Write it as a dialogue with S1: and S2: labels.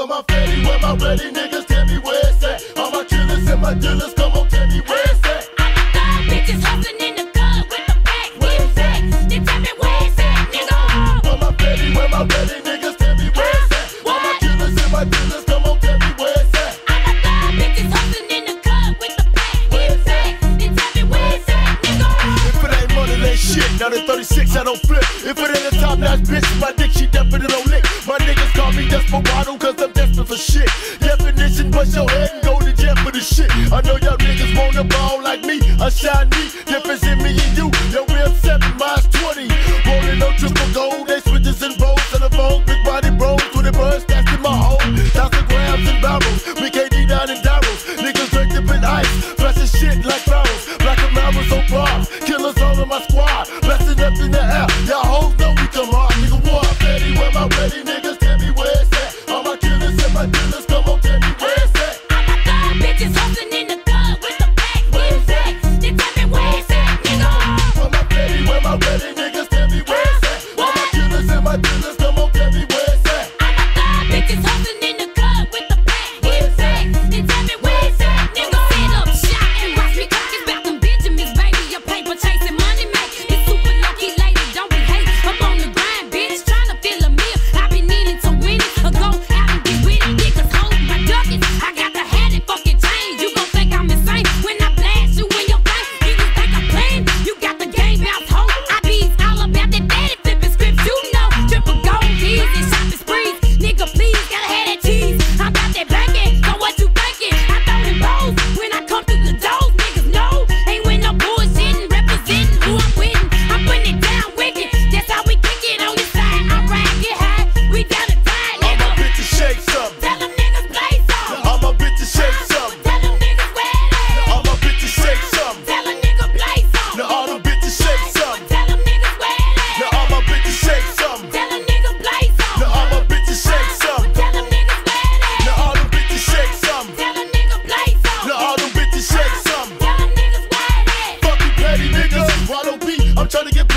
S1: Where my fatty, where my ready niggas, tell me where it's at. All my killers and my dealers, come on, tell me where it's at.
S2: I'm a thug, bitches hustling in the club with the pack. Where it's at? Then tell me where it's at, nigga.
S1: Where my fatty, where my ready niggas, tell me where it's at. All my killers and my dealers, come on, tell me where it's at.
S2: I'm a thug, bitches hustling in the club with the pack. Where it's at? Then tell me where it's at, nigga.
S1: If it ain't money, that shit. Now the 36, I don't flip. If it ain't a top notch bitch, my dick, she definitely don't lick. My niggas call me desperado, cause I'm desperate for shit. Definition, bust your head and go to jail for the shit. I know y'all niggas wanna ball like me, a shine me. Difference in me and you, yo,
S2: thug, bitches
S1: shake something.
S2: Tell them niggas play some.
S1: All my bitches shake something.
S2: Tell them niggas where it.
S1: All my bitches shake something.
S2: Tell a nigga play some.
S1: Now all them bitches shake something.
S2: Tell them niggas where it.
S1: Now all my bitches shake something.
S2: Tell a nigga play some.
S1: Now all my bitches shake something.
S2: Tell them niggas where it.
S1: Now all them bitches shake something.
S2: Tell a nigga play some.
S1: Now all them bitches shake something.
S2: Tell them niggas where it at.
S1: Fuck you petty niggas. Wallow B, I'm trying to get